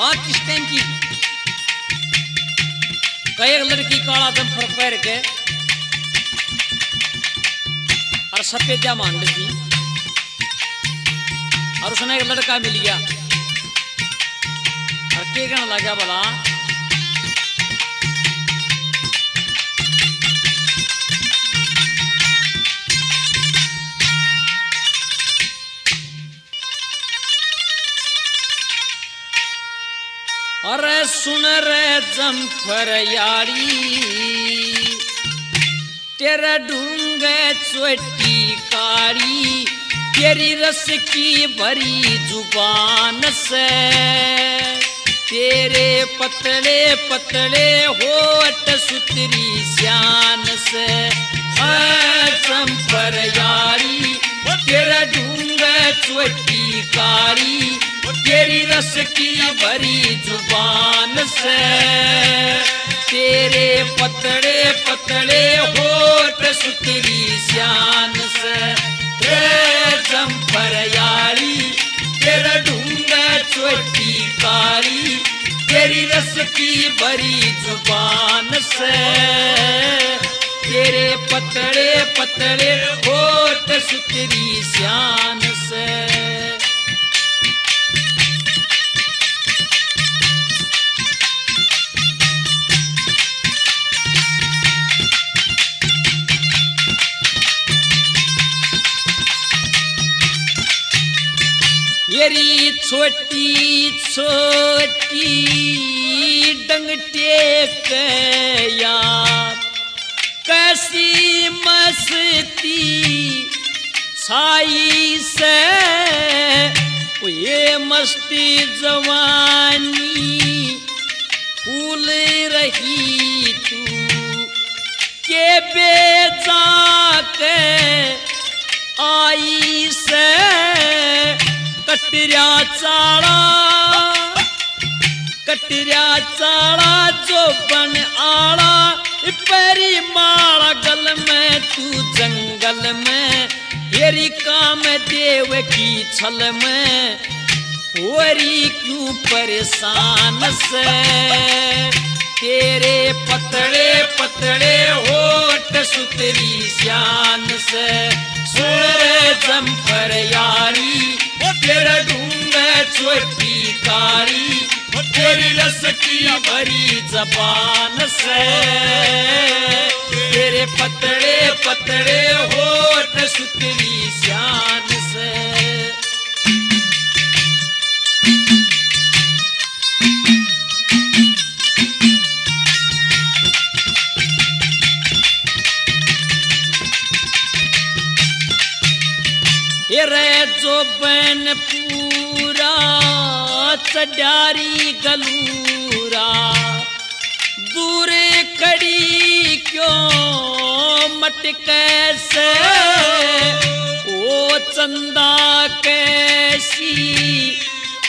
बात किस टाइम की। कई लड़की काला जम्फर पैर के, और सफ़ेद जामा थी, और उसने एक लड़का मिल गया। और के कहने लगा बोला अरे सुन रे जम्फर यारी। तेरा ढूँगे चोटी कारी। तेरी रस की भरी ज़ुबान से। तेरे पतले पतले होठ सुतरी शान से। जम्फर यारी, तेरा ढूँगा चोटी कारी तेरी रस की भरी ज़ुबान से। तेरे पतले पतले होठ सुतरी शान से। जम्पर यारी तेरा ढूँगा चोटी कारी तेरी रस की भरी ज़ुबान से। तेरे पतले पतले होठ सुतरी शान से। येरी छोटी छोटी डंगटे कया कैसी मस्ती छाई से। ये मस्ती जवानी फूल रही तू। के बेजा के आई से कटऱ्या चाळा कटऱ्या चाळा जो बन आड़ा। परी माड़ा गल में, तू जंगल में हेरी काम देव की छल में होरी क्यों परेशान से? तेरे पतड़े पतड़े होठ सुतरी शान से, सुर जम्पर की भरी जबान से। तेरे पतड़े पतड़े होठ सुतरी रे जो बन पूरा चडारी गलूरा। दूर कड़ी क्यों मटके से? ओ चंदा कैसी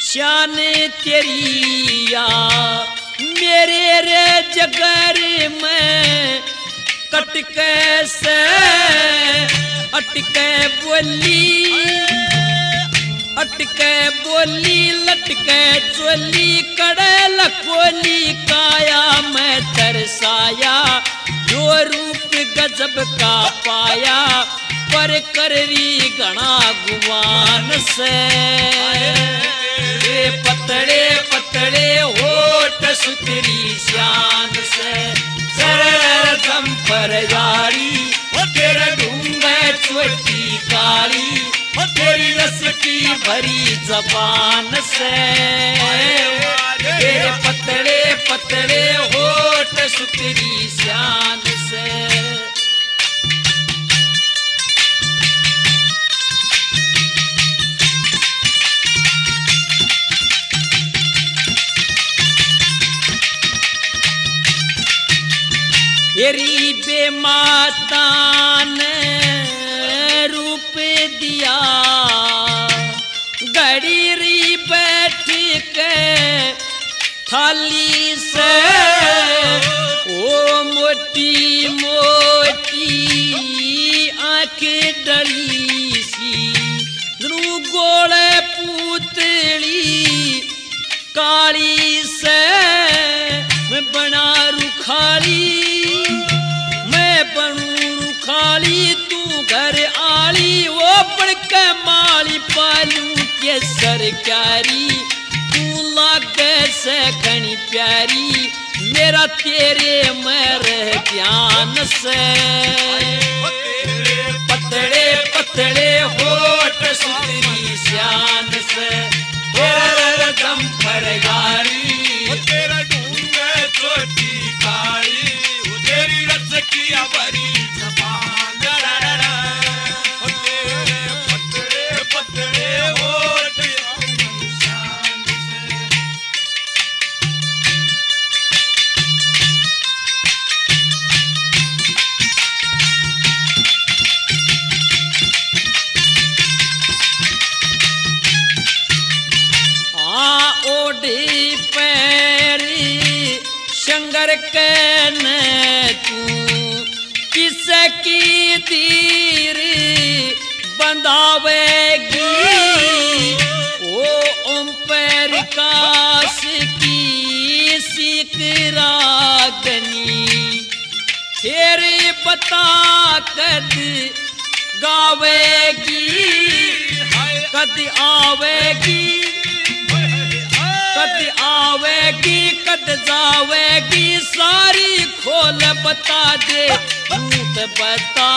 शान तेरिया मेरे रे जगर में कट कैसे अटके बोली। अटके बोली, लटके चोली, कड़े लकोली काया मैं तरसाया। जो रूप गजब का पाया, पर कररी गणा गुमान से। ये पतड़े पतड़े होठ सुतरी। पर यारी तेरा ढूँगा चोटी काली तेरी रस की भरी जबान से। तेरे पतड़े पतड़े होठ सुतरी शान से। तेरी बेमाता ने रूप दिया। गड़ीरी बैठ के थाली से, ओ मोटी मोटी आँख डली सी। गोले पूतली, काली घर आली, वो बड़क माली, पालू के सरकारी तू लागे से घनी प्यारी, मेरा तेरे मर ध्यान से। पतड़े पतड़े होठ शंकर कैन तू किस की तीर बंधावेगी? ओ ओम पैर काश की सीख रागनी। फिर बता कद गावेगी, कद आवेगी? कद आवेगी कद जावेगी सारी खोल बता दे। झूठ बता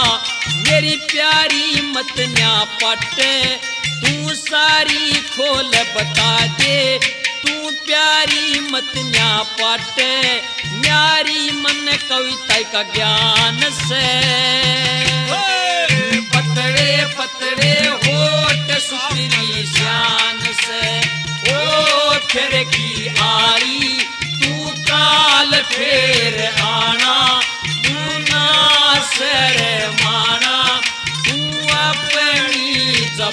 मेरी प्यारी मत न्या पट। तू सारी खोल बता दे तू प्यारी मत न्या पट। न्यारी मन कविता का ज्ञान से। पतड़े पतड़े होठ